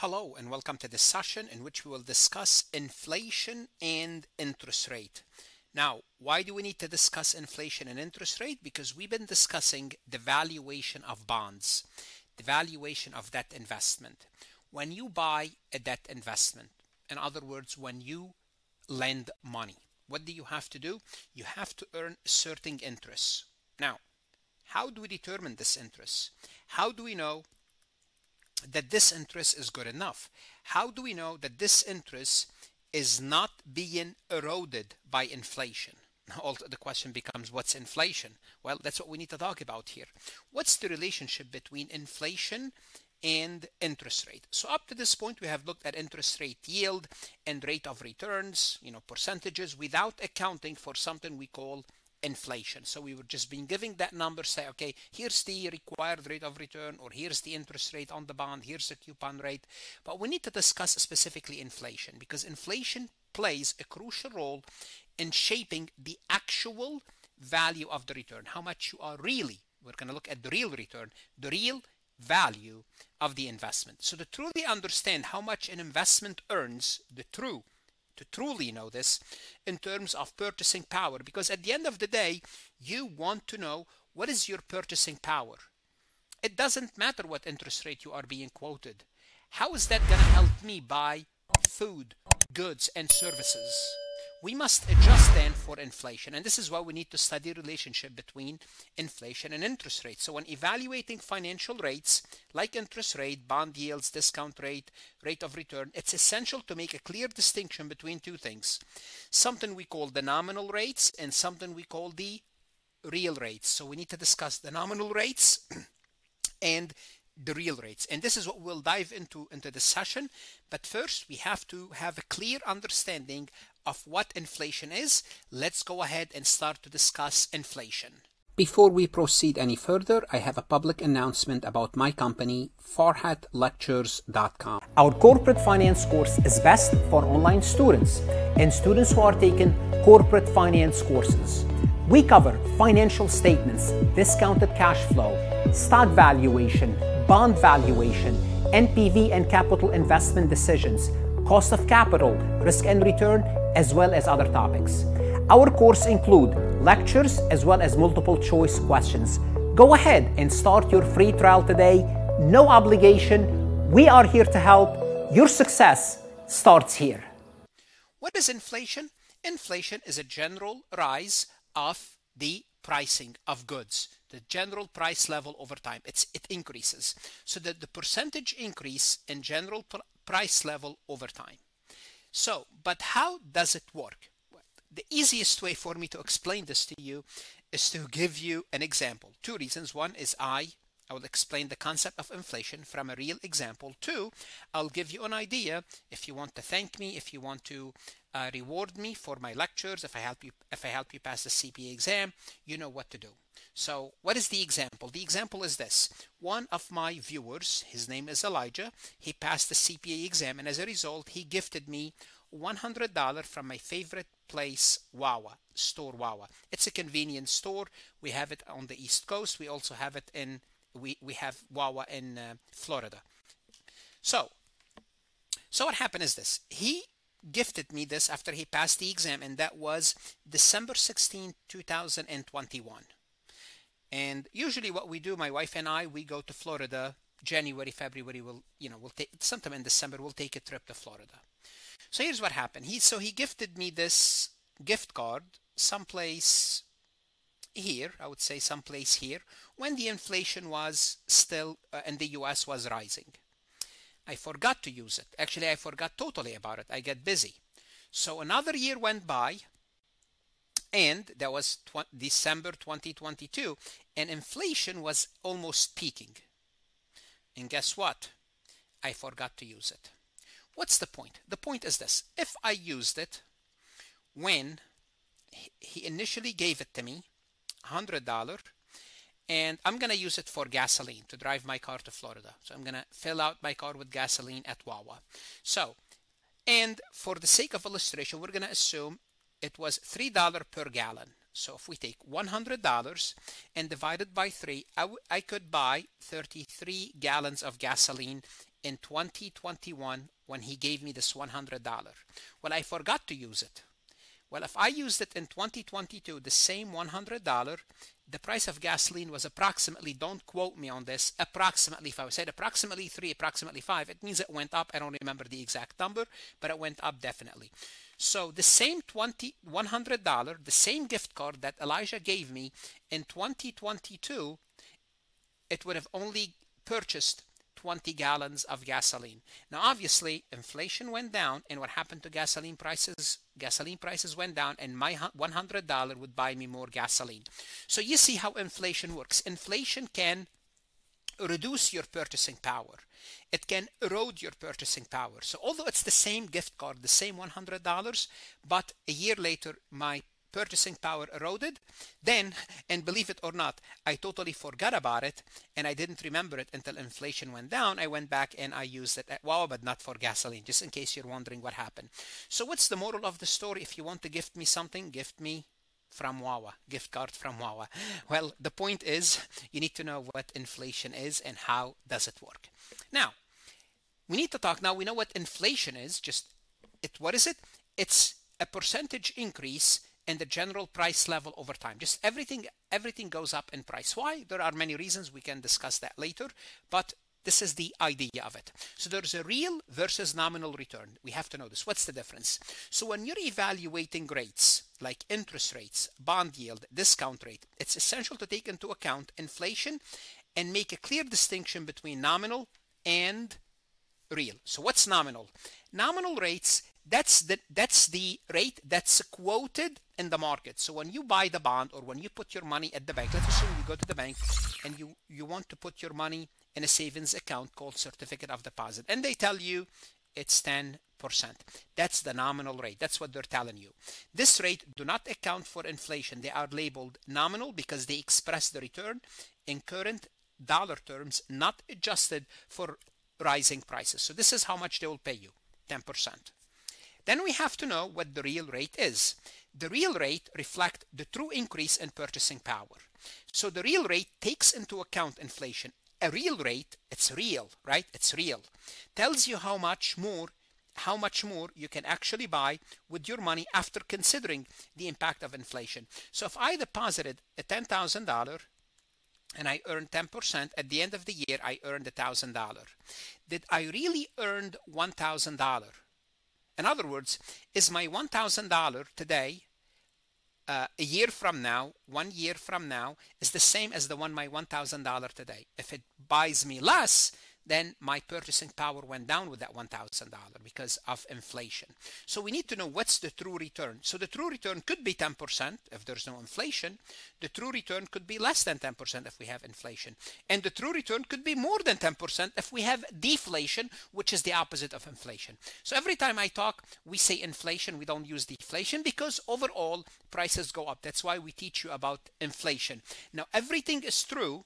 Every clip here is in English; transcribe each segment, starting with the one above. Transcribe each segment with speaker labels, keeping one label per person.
Speaker 1: Hello and welcome to this session in which we will discuss inflation and interest rate. Now, why do we need to discuss inflation and interest rate? Because we've been discussing the valuation of bonds, the valuation of debt investment. When you buy a debt investment, in other words, when you lend money, what do you have to do? You have to earn certain interest. Now, how do we determine this interest? How do we know that this interest is good enough? How do we know that this interest is not being eroded by inflation? All the question becomes what's inflation? Well, that's what we need to talk about here. What's the relationship between inflation and interest rate. So up to this point, we have looked at interest rate yield and rate of returns, you know, percentages without accounting for something we call inflation. So we were just being giving that number, say, okay, here's the required rate of return, or here's the interest rate on the bond, here's the coupon rate. But we need to discuss specifically inflation because inflation plays a crucial role in shaping the actual value of the return, how much you are really, we're going to look at the real return, the real value of the investment. So to truly understand how much an investment earns, the true to truly know this in terms of purchasing power because at the end of the day you want to know what is your purchasing power. It doesn't matter what interest rate you are being quoted. How is that going to help me buy food goods and services we must adjust then for inflation. And this is why we need to study the relationship between inflation and interest rates. So when evaluating financial rates like interest rate, bond yields, discount rate, rate of return, it's essential to make a clear distinction between two things. Something we call the nominal rates and something we call the real rates. So we need to discuss the nominal rates and the real rates. And this is what we'll dive into into the session. But first, we have to have a clear understanding of what inflation is, let's go ahead and start to discuss inflation. Before we proceed any further, I have a public announcement about my company, farhatlectures.com.
Speaker 2: Our corporate finance course is best for online students and students who are taking corporate finance courses. We cover financial statements, discounted cash flow, stock valuation, bond valuation, NPV and capital investment decisions, cost of capital, risk and return, as well as other topics. Our course include lectures as well as multiple choice questions. Go ahead and start your free trial today. No obligation. We are here to help. Your success starts here.
Speaker 1: What is inflation? Inflation is a general rise of the pricing of goods the general price level over time it's it increases so that the percentage increase in general pr price level over time so, but how does it work? The easiest way for me to explain this to you is to give you an example. Two reasons. One is I I will explain the concept of inflation from a real example. Two, I'll give you an idea if you want to thank me, if you want to uh, reward me for my lectures, if I help you if I help you pass the CPA exam, you know what to do. So what is the example? The example is this. One of my viewers, his name is Elijah, he passed the CPA exam and as a result he gifted me $100 from my favorite place, Wawa, store Wawa. It's a convenience store. We have it on the East Coast. We also have it in, we, we have Wawa in uh, Florida. So, so what happened is this. He gifted me this after he passed the exam and that was December 16, 2021. And usually what we do, my wife and I, we go to Florida January, February, we'll, you know, we'll take sometime in December, we'll take a trip to Florida. So here's what happened. He so he gifted me this gift card someplace here, I would say someplace here, when the inflation was still uh, in the US was rising. I forgot to use it. Actually, I forgot totally about it. I get busy. So another year went by and that was tw December 2022 and inflation was almost peaking and guess what I forgot to use it what's the point the point is this if I used it when he initially gave it to me $100 and I'm gonna use it for gasoline to drive my car to Florida so I'm gonna fill out my car with gasoline at Wawa so and for the sake of illustration we're gonna assume it was $3 per gallon. So if we take $100 and divide it by 3, I, I could buy 33 gallons of gasoline in 2021 when he gave me this $100. Well, I forgot to use it. Well, if I used it in 2022, the same $100, the price of gasoline was approximately, don't quote me on this, approximately, if I said approximately three, approximately five, it means it went up. I don't remember the exact number, but it went up definitely. So the same 20, $100, the same gift card that Elijah gave me in 2022, it would have only purchased 20 gallons of gasoline. Now, obviously, inflation went down, and what happened to gasoline prices? Gasoline prices went down, and my $100 would buy me more gasoline. So you see how inflation works. Inflation can reduce your purchasing power. It can erode your purchasing power. So although it's the same gift card, the same $100, but a year later, my purchasing power eroded. Then, and believe it or not, I totally forgot about it and I didn't remember it until inflation went down. I went back and I used it at Wawa, but not for gasoline, just in case you're wondering what happened. So, what's the moral of the story? If you want to gift me something, gift me from Wawa, gift card from Wawa. Well, the point is you need to know what inflation is and how does it work. Now, we need to talk now we know what inflation is, just it what is it? It's a percentage increase and the general price level over time. Just everything everything goes up in price. Why? There are many reasons. We can discuss that later, but this is the idea of it. So there's a real versus nominal return. We have to know this. What's the difference? So when you're evaluating rates, like interest rates, bond yield, discount rate, it's essential to take into account inflation and make a clear distinction between nominal and real. So what's nominal? Nominal rates that's the that's the rate that's quoted in the market. So when you buy the bond or when you put your money at the bank, let's assume you go to the bank and you you want to put your money in a savings account called certificate of deposit and they tell you it's 10%. That's the nominal rate. That's what they're telling you. This rate do not account for inflation. They are labeled nominal because they express the return in current dollar terms, not adjusted for rising prices. So this is how much they will pay you, 10%. Then we have to know what the real rate is. The real rate reflects the true increase in purchasing power. So the real rate takes into account inflation. A real rate, it's real, right? It's real. Tells you how much more how much more you can actually buy with your money after considering the impact of inflation. So if I deposited a $10,000 and I earned 10%, at the end of the year I earned $1,000. Did I really earn $1,000? In other words, is my $1,000 today, uh, a year from now, one year from now, is the same as the one my $1,000 today? If it buys me less, then my purchasing power went down with that $1,000 because of inflation. So we need to know what's the true return. So the true return could be 10% if there's no inflation. The true return could be less than 10% if we have inflation. And the true return could be more than 10% if we have deflation, which is the opposite of inflation. So every time I talk, we say inflation, we don't use deflation because overall prices go up. That's why we teach you about inflation. Now, everything is true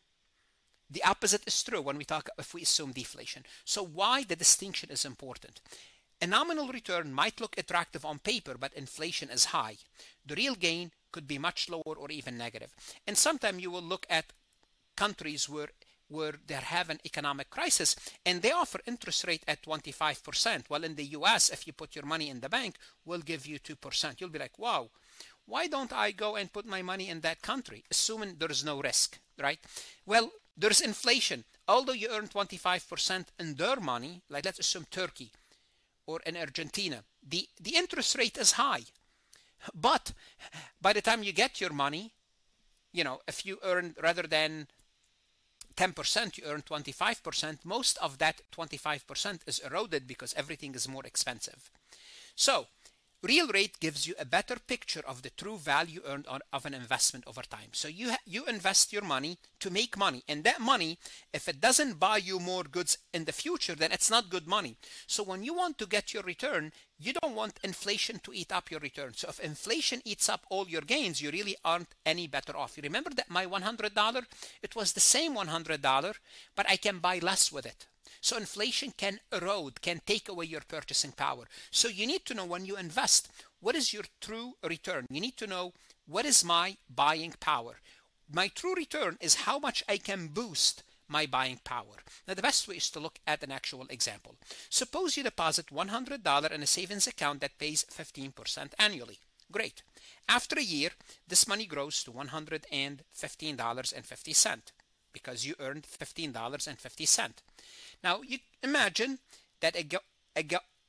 Speaker 1: the opposite is true when we talk if we assume deflation. So why the distinction is important? A nominal return might look attractive on paper, but inflation is high. The real gain could be much lower or even negative. And sometimes you will look at countries where where they have an economic crisis and they offer interest rate at 25%. Well, in the US, if you put your money in the bank, we'll give you 2%. You'll be like, wow, why don't I go and put my money in that country, assuming there is no risk, right? Well, there's inflation. Although you earn 25% in their money, like let's assume Turkey or in Argentina, the, the interest rate is high. But by the time you get your money, you know, if you earn rather than 10%, you earn 25%, most of that 25% is eroded because everything is more expensive. So Real rate gives you a better picture of the true value earned on, of an investment over time. So you you invest your money to make money, and that money, if it doesn't buy you more goods in the future, then it's not good money. So when you want to get your return, you don't want inflation to eat up your return. So if inflation eats up all your gains, you really aren't any better off. You remember that my $100, it was the same $100, but I can buy less with it. So inflation can erode, can take away your purchasing power. So you need to know when you invest, what is your true return? You need to know what is my buying power. My true return is how much I can boost my buying power. Now, the best way is to look at an actual example. Suppose you deposit $100 in a savings account that pays 15% annually. Great. After a year, this money grows to $115.50 because you earned $15.50. Now, you imagine that a, a,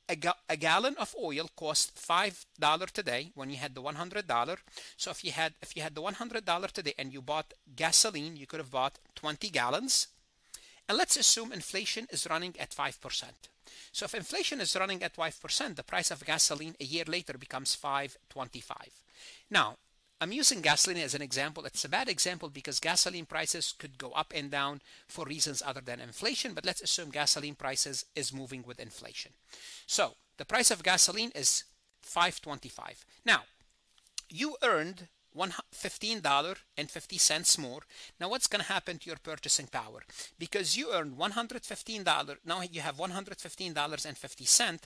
Speaker 1: a, a gallon of oil cost five dollar today when you had the one hundred dollar. So if you had if you had the one hundred dollar today and you bought gasoline, you could have bought 20 gallons. And let's assume inflation is running at five percent. So if inflation is running at five percent, the price of gasoline a year later becomes 5.25. Now I'm using gasoline as an example. It's a bad example because gasoline prices could go up and down for reasons other than inflation, but let's assume gasoline prices is moving with inflation. So the price of gasoline is 5.25. Now, you earned $15.50 more. Now what's going to happen to your purchasing power? Because you earned $115, now you have $115.50.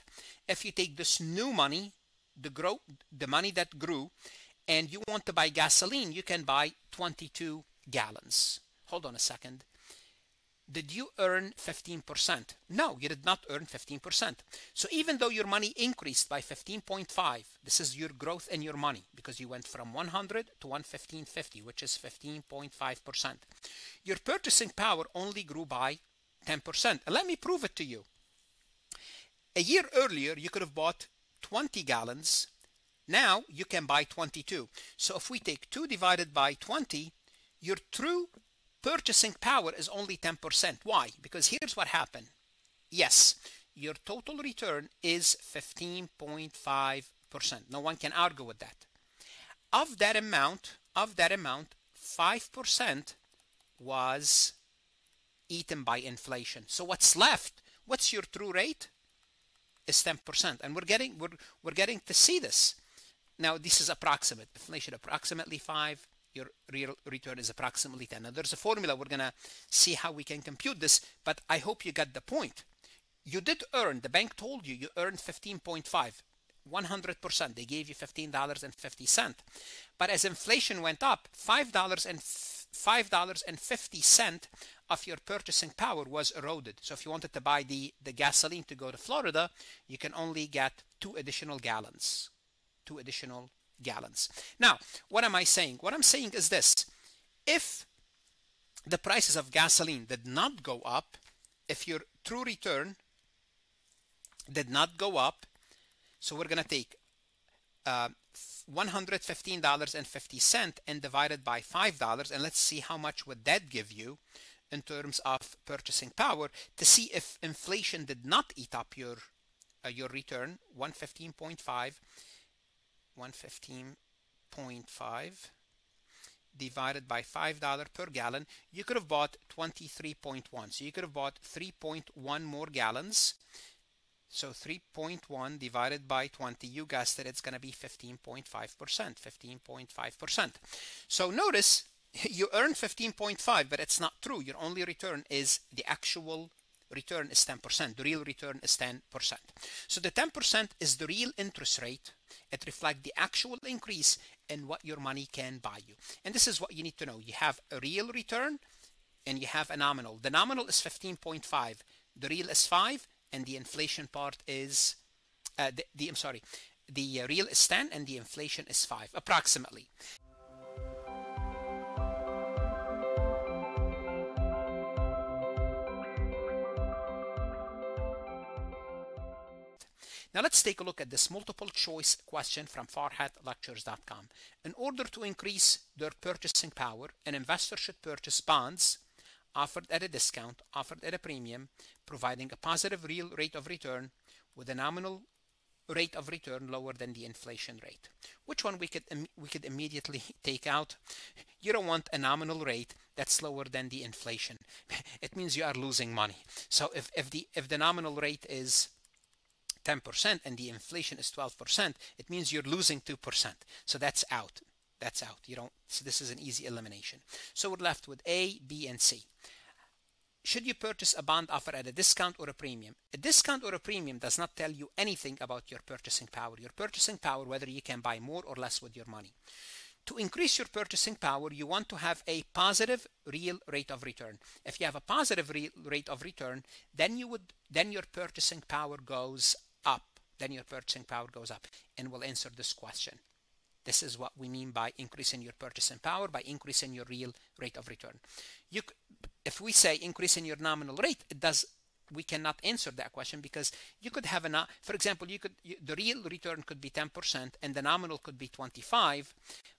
Speaker 1: If you take this new money, the the money that grew and you want to buy gasoline, you can buy 22 gallons. Hold on a second. Did you earn 15%? No, you did not earn 15%. So even though your money increased by 15.5, this is your growth in your money because you went from 100 to 115.50, which is 15.5%. Your purchasing power only grew by 10%. And let me prove it to you. A year earlier, you could have bought 20 gallons now you can buy 22. So if we take 2 divided by 20, your true purchasing power is only 10%. Why? Because here's what happened. Yes, your total return is 15.5%. No one can argue with that. Of that amount, of that amount, 5% was eaten by inflation. So what's left? What's your true rate? Is 10%. And we're getting we're we're getting to see this. Now this is approximate. Inflation approximately 5, your real return is approximately 10. Now there's a formula. We're going to see how we can compute this, but I hope you got the point. You did earn, the bank told you, you earned 15.5. 100%. They gave you $15.50. But as inflation went up, $5 and $5.50 of your purchasing power was eroded. So if you wanted to buy the, the gasoline to go to Florida, you can only get two additional gallons two additional gallons. Now, what am I saying? What I'm saying is this. If the prices of gasoline did not go up, if your true return did not go up, so we're going to take uh, $115.50 and divide it by $5 and let's see how much would that give you in terms of purchasing power to see if inflation did not eat up your uh, your return 115.5 115.5 divided by $5 per gallon, you could have bought 23.1. So you could have bought 3.1 more gallons. So 3.1 divided by 20, you guessed it, it's going to be 15.5%, 15.5%. So notice you earn 15.5, but it's not true. Your only return is the actual return is 10%. The real return is 10%. So the 10% is the real interest rate. It reflects the actual increase in what your money can buy you. And this is what you need to know. You have a real return and you have a nominal. The nominal is 15.5. The real is 5 and the inflation part is uh, the, the I'm sorry. The uh, real is 10 and the inflation is 5 approximately. Now let's take a look at this multiple choice question from farhatlectures.com. In order to increase their purchasing power, an investor should purchase bonds offered at a discount, offered at a premium, providing a positive real rate of return with a nominal rate of return lower than the inflation rate. Which one we could we could immediately take out? You don't want a nominal rate that's lower than the inflation. It means you are losing money. So if, if the if the nominal rate is 10% and the inflation is 12%, it means you're losing 2%. So that's out. That's out. You don't. So this is an easy elimination. So we're left with A, B, and C. Should you purchase a bond offer at a discount or a premium? A discount or a premium does not tell you anything about your purchasing power. Your purchasing power, whether you can buy more or less with your money. to increase your purchasing power, you want to have a positive real rate of return. If you have a positive real rate of return, then you would then your purchasing power goes up. Then your purchasing power goes up, and we'll answer this question. This is what we mean by increasing your purchasing power by increasing your real rate of return. You, if we say increasing your nominal rate, it does we cannot answer that question because you could have a for example you could you, the real return could be 10% and the nominal could be 25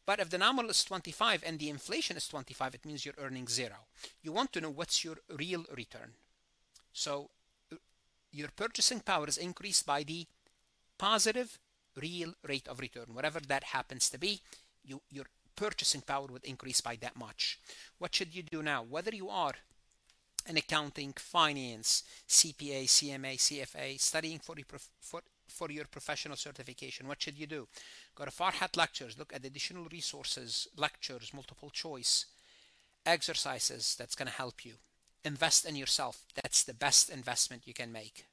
Speaker 1: but if the nominal is 25 and the inflation is 25 it means you're earning zero you want to know what's your real return so your purchasing power is increased by the positive real rate of return whatever that happens to be you your purchasing power would increase by that much what should you do now whether you are in accounting, finance, CPA, CMA, CFA, studying for your, for, for your professional certification, what should you do? Go to Farhat Lectures, look at additional resources, lectures, multiple choice, exercises that's going to help you. Invest in yourself. That's the best investment you can make.